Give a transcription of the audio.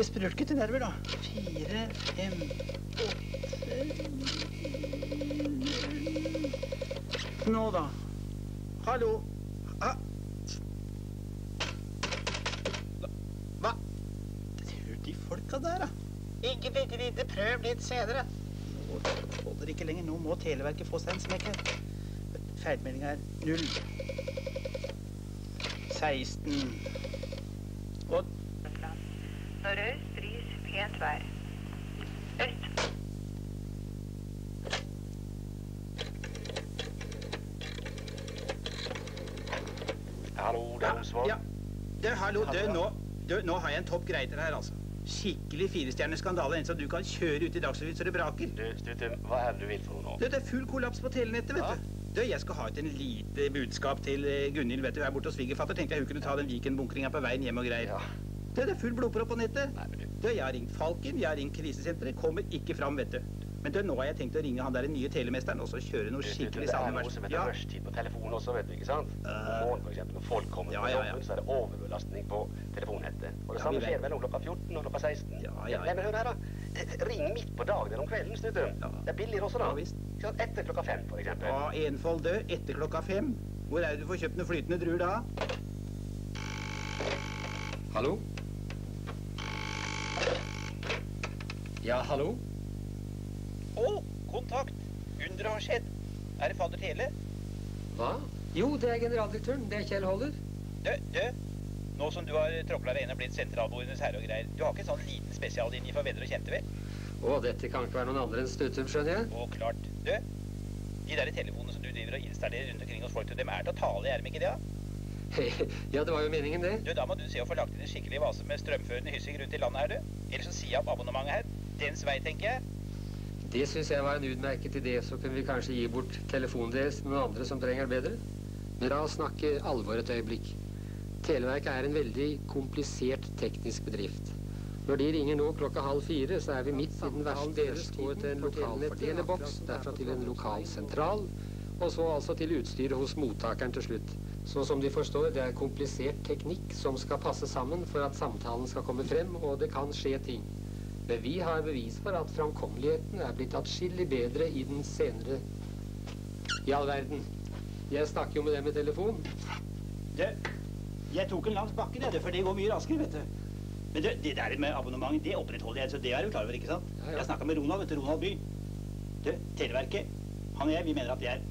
Ikke sprulke til nerver, da. Fire, fem, åtte Nå, da. Hallo. Ha. Hva? Hør de folka der, da. Ikke bitte lite, prøv litt senere. Nå holder ikke lenger. Nå må Televerket få seg en smekk her. Feilmeldinga er null. 16. Og vær. Øst Hallo, det er Osvald. Ja. Du, hallo, du, nå, du, nå har jeg en topp deg her, altså. Skikkelig firestjerneskandale, en som du kan kjøre ut i Dagsrevyen så det braker. Du, Stutum, hva er det du vil for noe Du, nå? det er full kollaps på telenettet, vet Ja. du. Du, jeg skal ha ut en lite budskap til Gunnhild, Gunhild, vet du. Jeg er borte hos svigerfatter. Tenkte jeg hun kunne ta den Viken-bunkringa på veien hjem og greier. Ja. Du, det er full blodpropp på nettet. Nei, men du, Du, jeg har ringt Falken, jeg har ringt krisesenteret. Kommer ikke fram, vet du. Men du, nå har jeg tenkt å ringe han der nye telemesteren og så kjøre noe du skikkelig det er noe som heter Ja. rushtid på telefonen også, vet du, ikke sant? Om morgen, for eksempel, når folk kommer Ja, på ja, ja. jobben, så er det overbelastning på telefonnettet. Og det Ja, samme vi skjer mellom klokka 14 og klokka 16. Ja, ja, ja. Nei, men hør her, da. Eh, Ring midt på dagen eller om kvelden, Stutum. Ja. Det er billigere også, da. Ja, visst. Ikke sant? Etter klokka fem, for eksempel. Ja, Enfold død etter klokka fem. Hvor er det du får kjøpt noen flytende druer da? Hallo? Ja, hallo? Å, kontakt! Underet har skjedd. Er det fadder Tele? Hva? Jo, det er generaldirektøren. Det er Kjell Holler. Du, du. Nå som du har tråkla deg inn og blitt sentralbordenes herre og greier, du har ikke en sånn liten spesiallinje for venner og kjente, vel? Å, dette kan ikke være noen andre enn Stutum, skjønner jeg. Og klart. Du, de der telefonene som du driver og installerer rundt omkring hos folk, dem er til å tale i, er de ikke det? da? ja, det var jo meningen, det. Du, da må du se å få lagt inn en skikkelig vase med strømførende hyssing rundt i landet her, du. Ellers så si opp abonnementet her. Dens vei, tenker jeg. Det syns jeg var en utmerket idé. Så kunne vi kanskje gi bort telefonen deres til noen andre som trenger det bedre. Men la oss snakke alvor et øyeblikk. Televerket er en veldig komplisert teknisk bedrift. Når de ringer nå klokka halv fire, så er vi midt i den verste deres går til en lokal boks, derfra til en lokal sentral, og så altså til utstyret hos mottakeren til slutt. Så som de forstår, det er komplisert teknikk som skal passe sammen for at samtalen skal komme frem, og det kan skje ting. Men vi har bevis for at framkommeligheten er blitt atskillig bedre i den senere I all verden. Jeg snakker jo med dem i telefon. Du, jeg tok en langs bakken, jeg, for det går mye raskere, vet du. Men du, det der med abonnement, det opprettholder jeg, så det er du klar over, ikke sant? Ja, ja. Jeg snakka med Ronald, vet du, Ronald By. Du, Televerket, han og jeg, vi mener at det er